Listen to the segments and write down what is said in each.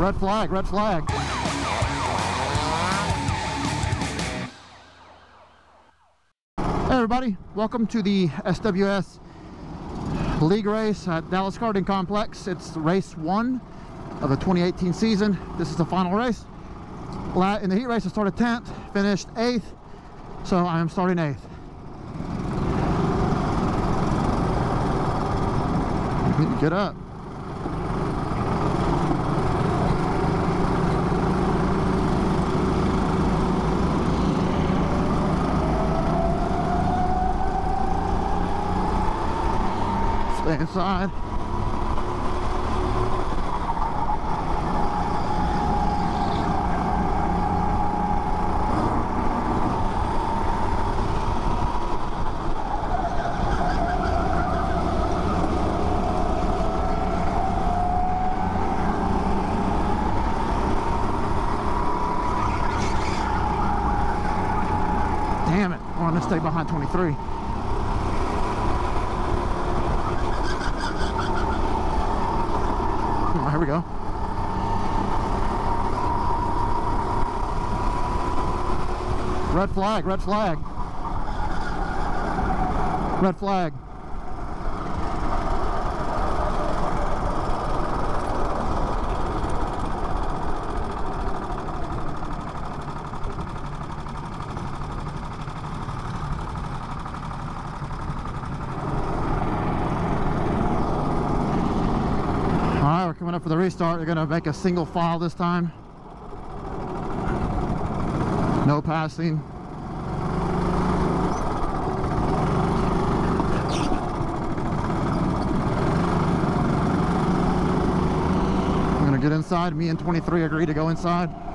Red flag, red flag. Hey everybody, welcome to the SWS League race at Dallas Karting Complex. It's race one of the 2018 season. This is the final race. In the heat race I started 10th, finished 8th, so I am starting 8th. Get up. Inside. Damn it, I want to stay behind 23. Oh, here we go. Red flag, red flag. Red flag. All right, we're coming up for the restart. They're gonna make a single file this time. No passing. I'm gonna get inside. Me and 23 agree to go inside.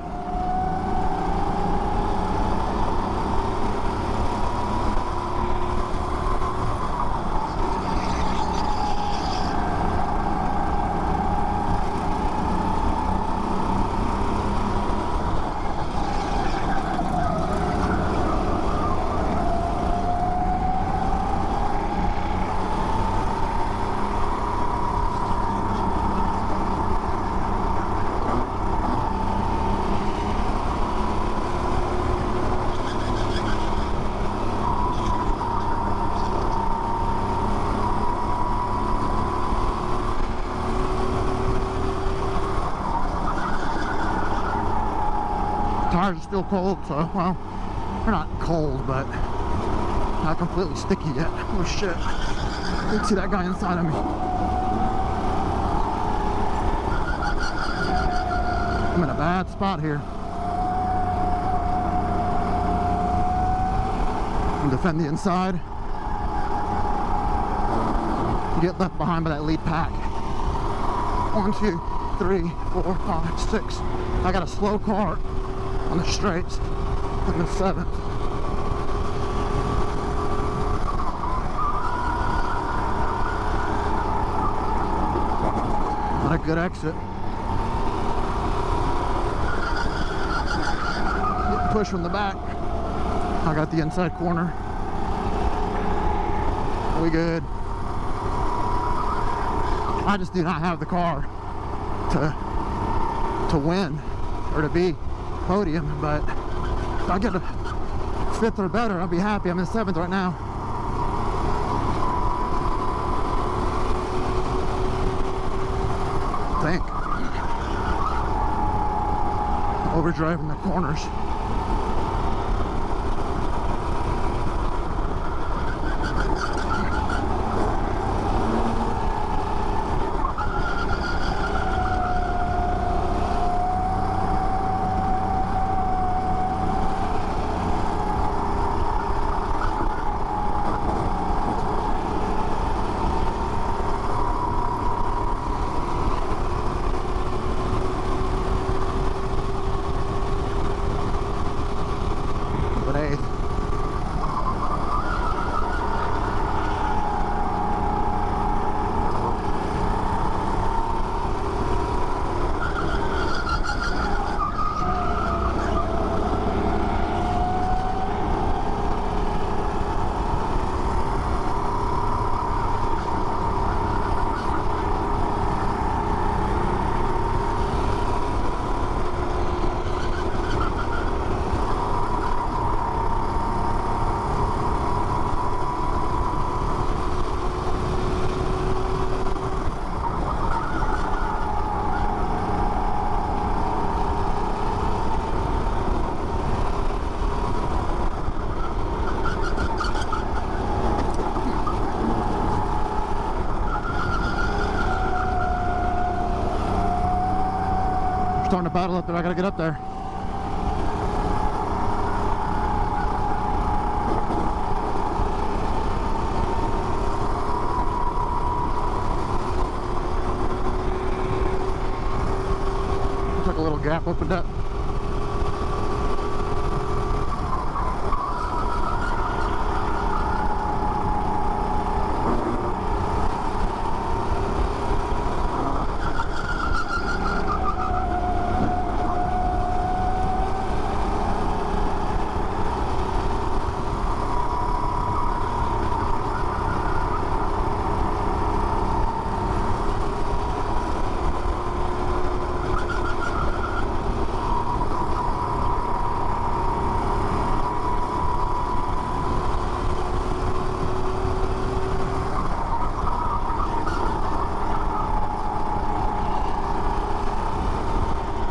Tires are still cold, so, well, they're not cold, but not completely sticky yet. Oh shit. You see that guy inside of me. I'm in a bad spot here. And defend the inside. Get left behind by that lead pack. One, two, three, four, five, six. I got a slow car on the straights in the seventh. Not a good exit. Pushed from the back. I got the inside corner. We good. I just do not have the car to to win or to be podium, but if I get a fifth or better, I'll be happy. I'm in seventh right now. Think. Overdriving the corners. Starting to battle up there. I gotta get up there. Took a little gap, opened up.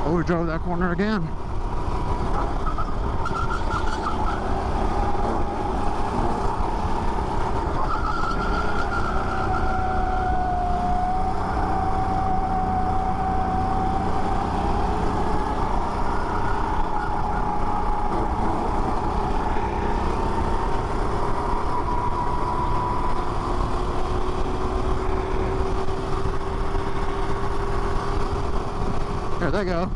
Oh, we drove that corner again. There they go.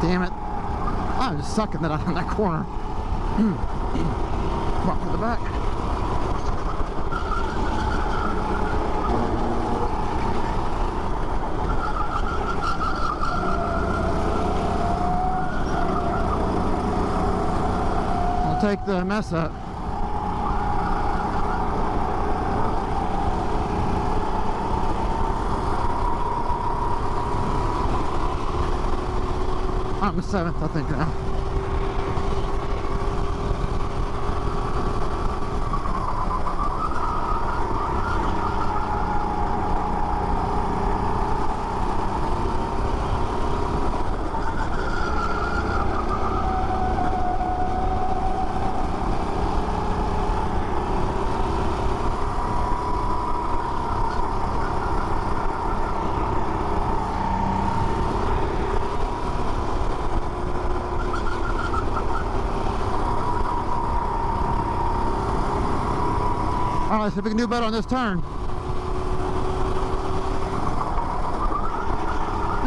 Damn it. I'm sucking that out in that corner. Hmm. On to the back. I'll take the mess up. I'm the seventh, I think now. Right, see if we can do better on this turn.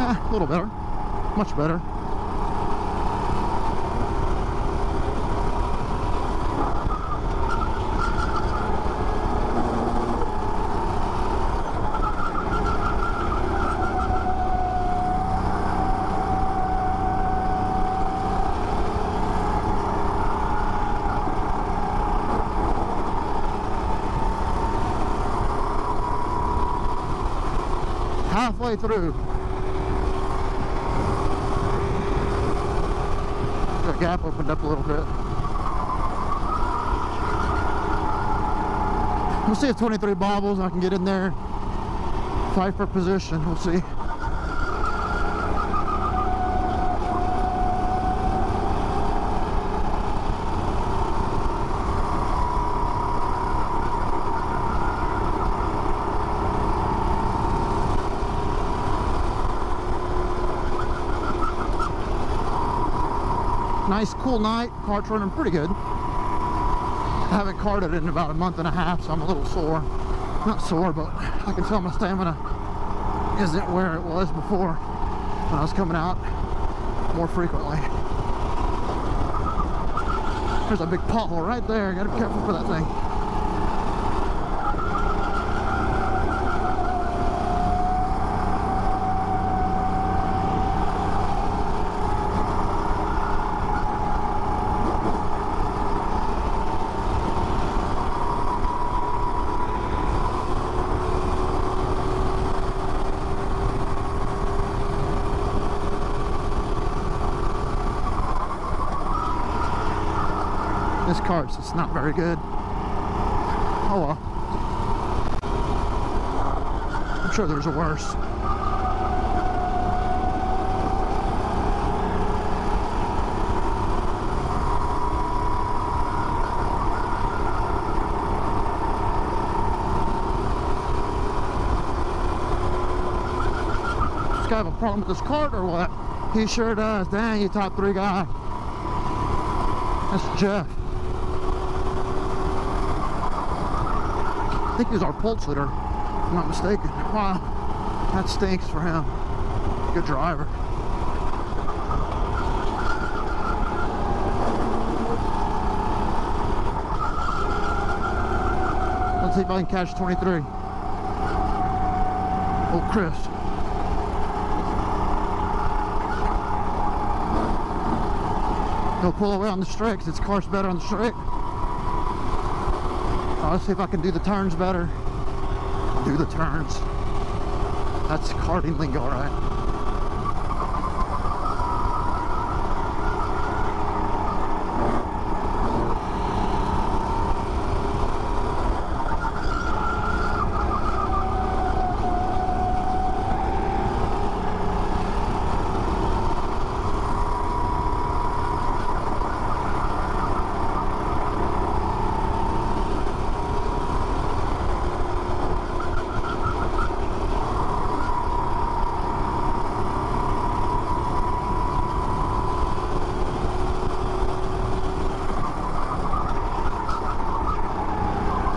Eh, a little better. Much better. Halfway through. The gap opened up a little bit. We'll see if 23 bobbles. I can get in there, fight for position. We'll see. Nice cool night. Kart's running pretty good. I haven't karted in about a month and a half, so I'm a little sore. Not sore, but I can tell my stamina isn't where it was before when I was coming out more frequently. There's a big pothole right there. Gotta be careful for that thing. Cart's it's not very good. Oh well. I'm sure there's a worse. This have a problem with this cart or what? He sure does. Dang, you top three guy. That's Jeff. I think he was our pole sitter, I'm not mistaken. Wow, that stinks for him. Good driver. Let's see if I can catch 23. Oh, Chris. He'll pull away on the straight because its car's better on the straight. Let's see if I can do the turns better. Do the turns. That's karting lingo, right?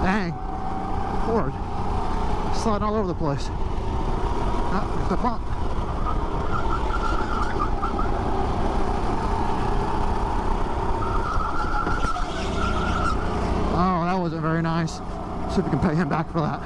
Dang. Ford. Sliding all over the place. Ah, there's the bump. Oh, that wasn't very nice. See if we can pay him back for that.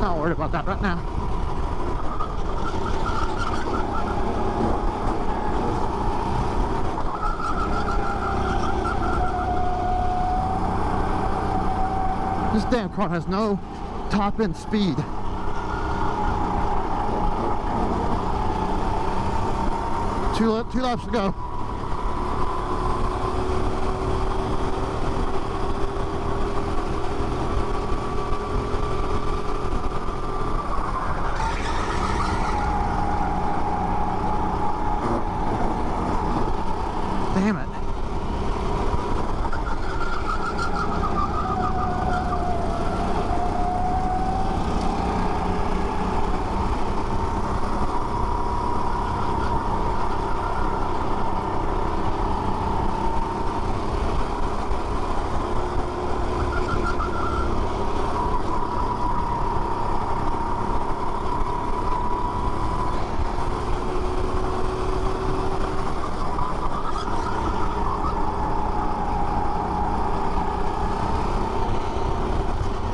Not worried about that right now. This damn car has no top end speed. Two, two laps to go. Damn it.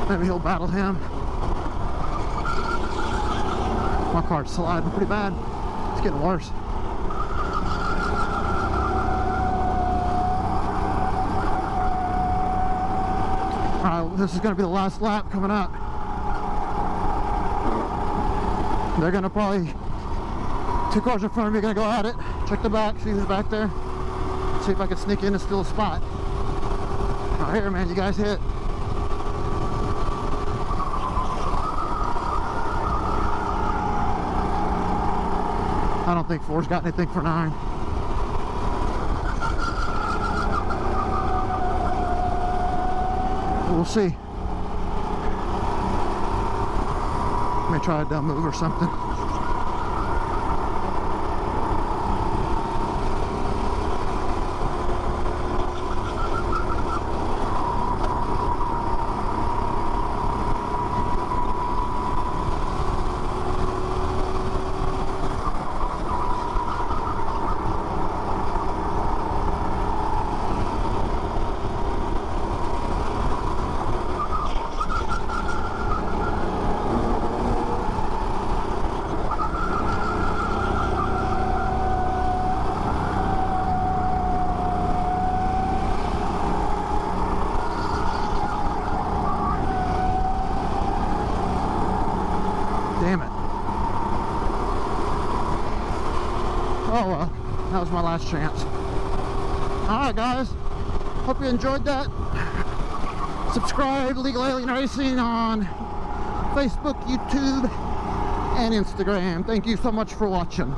Maybe he'll battle him. My car's sliding pretty bad. It's getting worse. Alright, this is going to be the last lap coming up. They're going to probably, two cars in front of me are going to go at it. Check the back, see who's back there. See if I can sneak in and steal a spot. Right here, man, you guys hit. I don't think four's got anything for nine. We'll see. May try a dumb move or something. Damn it. Oh that was my last chance. Alright guys, hope you enjoyed that. Subscribe Illegal Alien Racing on Facebook, YouTube, and Instagram. Thank you so much for watching.